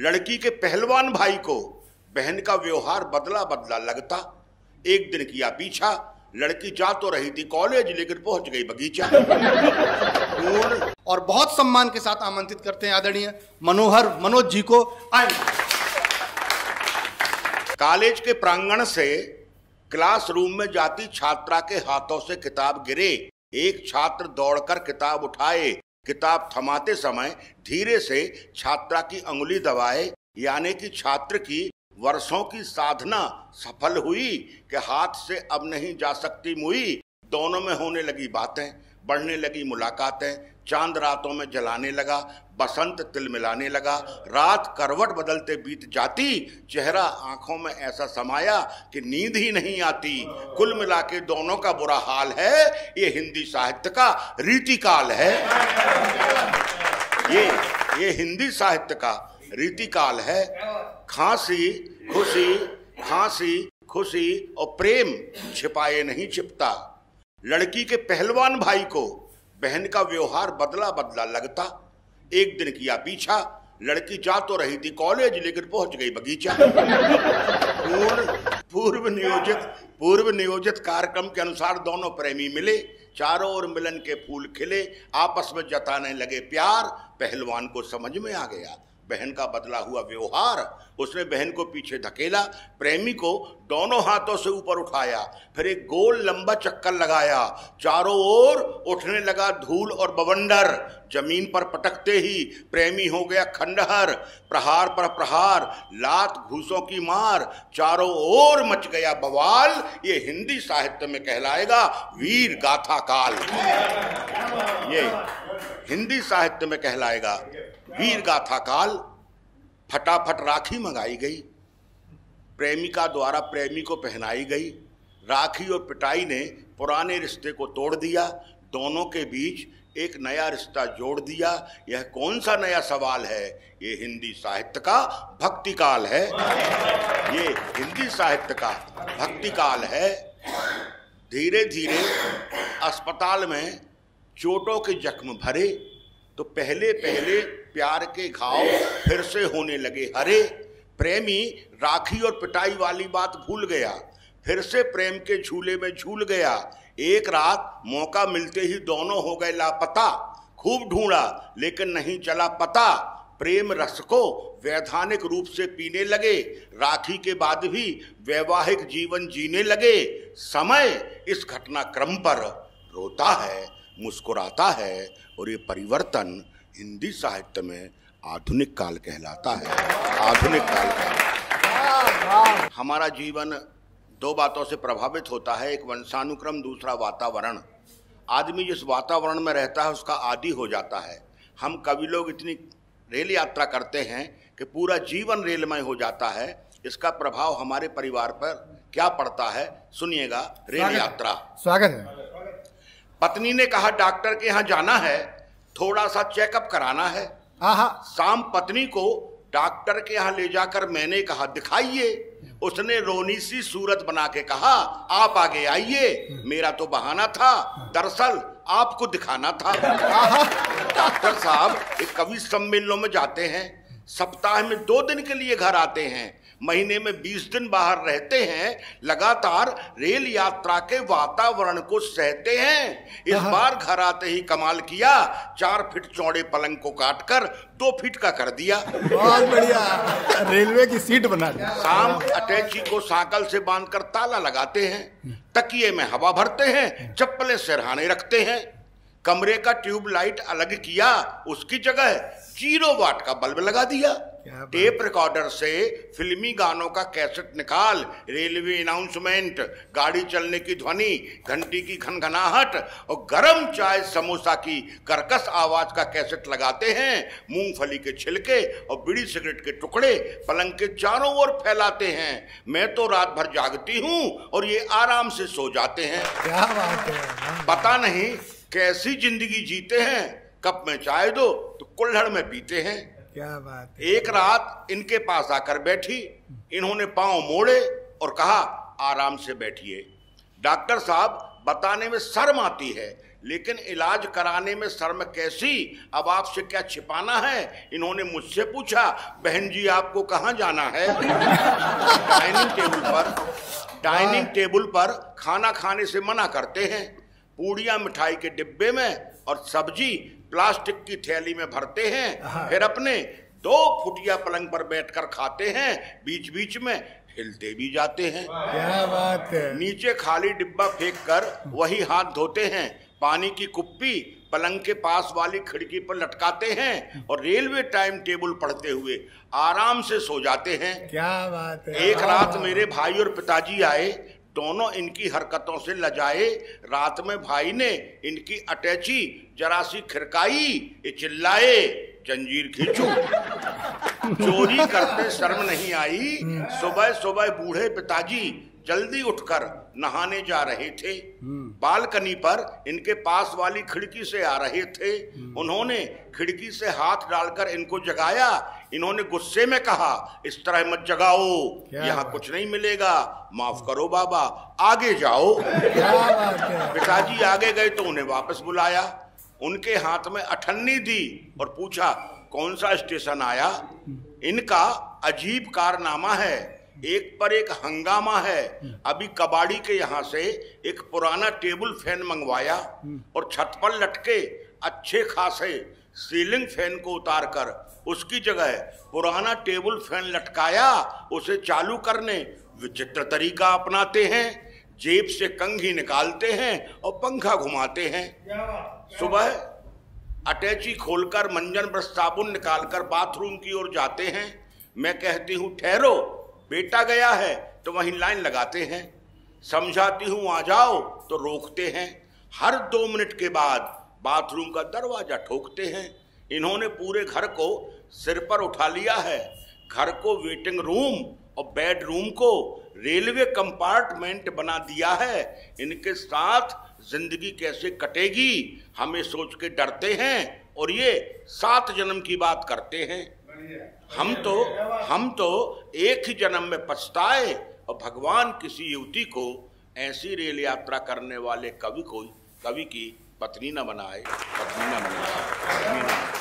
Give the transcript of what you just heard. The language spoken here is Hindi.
लड़की के पहलवान भाई को बहन का व्यवहार बदला बदला लगता। एक दिन किया पीछा, लड़की जा तो रही थी कॉलेज, लेकिन पहुँच गई बगीचा। और बहुत सम्मान के साथ आमंत्रित करते हैं आदरणीय मनोहर मनोज जी को। कॉलेज के प्रांगण से क्लासरूम में जाती छात्रा के हाथों से किताब गिरे। एक छात्र दौड़कर किताब उठाए। किताब थमाते समय धीरे से छात्रा की अंगुली दबाए, यानी कि छात्र की वर्षों की साधना सफल हुई कि हाथ से अब नहीं जा सकती मुई। दोनों में होने लगी बातें। बढ़ने लगी, मुलाकातें, चाँद रातों में जलाने लगा, बसंत तिल मिलाने लगा, रात करवट बदलते बीत जाती, चेहरा आँखों में ऐसा समाया कि नींद ही नहीं आती। कुल मिला के दोनों का बुरा हाल है, ये हिंदी साहित्य का रीतिकाल है। ये ये हिंदी साहित्य का रीतिकाल है। खांसी, खुशी खांसी, खुशी और प्रेम छिपाए नहीं छिपता। लड़की के पहलवान भाई को बहन का व्यवहार बदला बदला लगता। एक दिन किया पीछा, लड़की जा तो रही थी कॉलेज, लेकिन पहुँच गई बगीचा। पूर्व पूर्व नियोजित पूर्व नियोजित कार्यक्रम के अनुसार दोनों प्रेमी मिले, चारों ओर मिलन के फूल खिले, आपस में जताने लगे प्यार, पहलवान को समझ में आ गया। बहन का बदला हुआ व्यवहार, उसने बहन को पीछे धकेला, प्रेमी को दोनों हाथों से ऊपर उठाया, फिर एक गोल लंबा चक्कर लगाया, चारों ओर उठने लगा धूल और बवंडर, ज़मीन पर पटकते ही प्रेमी हो गया खंडहर, प्रहार पर प्रहार, लात घूसों की मार, चारों ओर मच गया बवाल, ये हिंदी साहित्य में कहलाएगा वीर गाथा काल। ये हिंदी साहित्य में कहलाएगा। वीर गाथा काल फटाफट राखी मंगाई गई। प्रेमिका द्वारा प्रेमी को पहनाई गई। राखी और पिटाई ने पुराने रिश्ते को तोड़ दिया। दोनों के बीच एक नया रिश्ता जोड़ दिया। यह कौन सा नया सवाल है? ये हिंदी साहित्य का भक्ति काल है। ये हिंदी साहित्य का भक्ति काल है। धीरे धीरे अस्पताल में चोटों के जख्म भरे। तो पहले पहले प्यार के घाव फिर से होने लगे। हरे प्रेमी, राखी और पिटाई वाली बात भूल गया। फिर से प्रेम के झूले में झूल गया। एक रात मौका मिलते ही दोनों हो गए लापता। खूब ढूंढा, लेकिन नहीं चला पता। प्रेम रस को वैधानिक रूप से पीने लगे। राखी के बाद भी वैवाहिक जीवन जीने लगे। समय इस घटनाक्रम पर रोता है, मुस्कुराता है, और ये परिवर्तन हिंदी साहित्य में आधुनिक काल कहलाता है। आधुनिक काल हमारा जीवन दो बातों से प्रभावित होता है एक वंशानुक्रम दूसरा वातावरण। आदमी जिस वातावरण में रहता है उसका आदि हो जाता है। हम कवि लोग इतनी रेल यात्रा करते हैं कि पूरा जीवन रेलमय हो जाता है। इसका प्रभाव हमारे परिवार पर क्या पड़ता है? सुनिएगा रेल यात्रा। स्वागत है। पत्नी ने कहा डॉक्टर के यहाँ जाना है। थोड़ा सा चेकअप कराना है। आहा शाम पत्नी को डॉक्टर के यहाँ ले जाकर मैंने कहा दिखाइए। उसने रोनी सी सूरत बना के कहा आप आगे आइए। मेरा तो बहाना था। दरअसल आपको दिखाना था। डॉक्टर साहब एक कवि सम्मेलनों में जाते हैं। सप्ताह में दो दिन के लिए घर आते हैं। महीने में बीस दिन बाहर रहते हैं लगातार रेल यात्रा के वातावरण को सहते हैं। इस बार घर आते ही कमाल किया चार फीट चौड़े पलंग को काटकर दो फीट का कर दिया। बहुत बढ़िया। रेलवे की सीट बना दी। शाम अटैची को साकल से बांधकर ताला लगाते हैं तकिए में हवा भरते हैं चप्पलें सिरहाने रखते हैं। कमरे का ट्यूबलाइट अलग किया उसकी जगह ज़ीरो वाट का बल्ब लगा दिया। टेप रिकॉर्डर से फिल्मी गानों का कैसेट निकाल रेलवे अनाउंसमेंट गाड़ी चलने की ध्वनि घंटी की खनखनाहट और गरम चाय समोसा की करकस आवाज़ का कैसेट लगाते हैं मूंगफली के छिलके और बीड़ी सिगरेट के टुकड़े पलंग के चारों ओर फैलाते हैं। मैं तो रात भर जागती हूँ और ये आराम से सो जाते हैं। क्या बात है पता नहीं कैसी ज़िंदगी जीते हैं कप में चाय दो तो कुल्हड़ में पीते हैं। क्या बात है? एक रात इनके पास आकर बैठी इन्होंने पाँव मोड़े और कहा आराम से बैठिए। डॉक्टर साहब बताने में शर्म आती है लेकिन इलाज कराने में शर्म कैसी? अब आपसे क्या छिपाना है? इन्होंने मुझसे पूछा बहन जी आपको कहाँ जाना है? डाइनिंग टेबल पर। डाइनिंग टेबल पर खाना खाने से मना करते हैं। पूड़ियाँ मिठाई के डिब्बे में और सब्ज़ी प्लास्टिक की थैली में भरते हैं। फिर अपने दो फुटिया पलंग पर बैठकर खाते हैं। बीच बीच में हिलते भी जाते हैं। क्या बात है। नीचे खाली डिब्बा फेंक कर वही हाथ धोते हैं। पानी की कुप्पी पलंग के पास वाली खिड़की पर लटकाते हैं और रेलवे टाइम टेबल पढ़ते हुए आराम से सो जाते हैं। क्या बात है। एक रात मेरे भाई और पिताजी आए। दोनों इनकी हरकतों से लजाए। रात में भाई ने इनकी अटैची जरासी खिरकाई ये चिल्लाए जंजीर खींचू। चोरी करते शर्म नहीं आई। सुबह सुबह बूढ़े पिताजी जल्दी उठकर नहाने जा रहे थे। बालकनी पर इनके पास वाली खिड़की से आ रहे थे। उन्होंने खिड़की से हाथ डालकर इनको जगाया। इन्होंने गुस्से में कहा इस तरह मत जगाओ यहाँ कुछ नहीं मिलेगा। माफ़ करो बाबा आगे जाओ। पिताजी आगे गए तो उन्हें वापस बुलाया। उनके हाथ में अठन्नी दी और पूछा कौन सा स्टेशन आया? इनका अजीब कारनामा है। एक पर एक हंगामा है। अभी कबाड़ी के यहाँ से एक पुराना टेबल फ़ैन मंगवाया और छत पर लटके अच्छे खासे सीलिंग फ़ैन को उतार कर उसकी जगह पुराना टेबल फ़ैन लटकाया, उसे चालू करने विचित्र तरीका अपनाते हैं। जेब से कंघी निकालते हैं और पंखा घुमाते हैं। सुबह अटैची खोलकर मंजन ब्रश साबुन निकालकर बाथरूम की ओर जाते हैं। मैं कहती हूँ, ठहरो। बेटा गया है तो वहीं लाइन लगाते हैं। समझाती हूँ, आ जाओ तो रोकते हैं। हर दो मिनट के बाद बाथरूम का दरवाज़ा ठोकते हैं। इन्होंने पूरे घर को सिर पर उठा लिया है। घर को वेटिंग रूम और बेडरूम को रेलवे कंपार्टमेंट बना दिया है। इनके साथ ज़िंदगी कैसे कटेगी, हमें सोच के डरते हैं। और ये सात जन्म की बात करते हैं। हम तो हम तो एक ही जन्म में पछताए और भगवान किसी युवती को ऐसी रेल यात्रा करने वाले कवि को, कवि की पत्नी न बनाए, पत्नी न बनाए